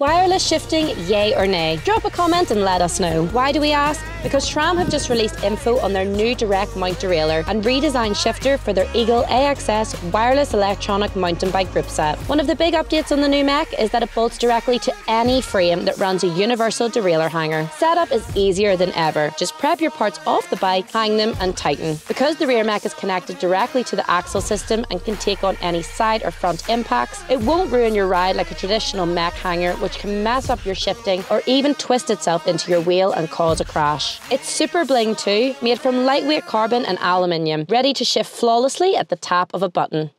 Wireless shifting, yay or nay? Drop a comment and let us know. Why do we ask? Because SRAM have just released info on their new direct mount derailleur and redesigned shifter for their Eagle AXS wireless electronic mountain bike group set. One of the big updates on the new mech is that it bolts directly to any frame that runs a universal derailleur hanger. Setup is easier than ever. Just prep your parts off the bike, hang them and tighten. Because the rear mech is connected directly to the axle system and can take on any side or front impacts, it won't ruin your ride like a traditional mech hanger which can mess up your shifting or even twist itself into your wheel and cause a crash. It's super bling too, made from lightweight carbon and aluminium, ready to shift flawlessly at the tap of a button.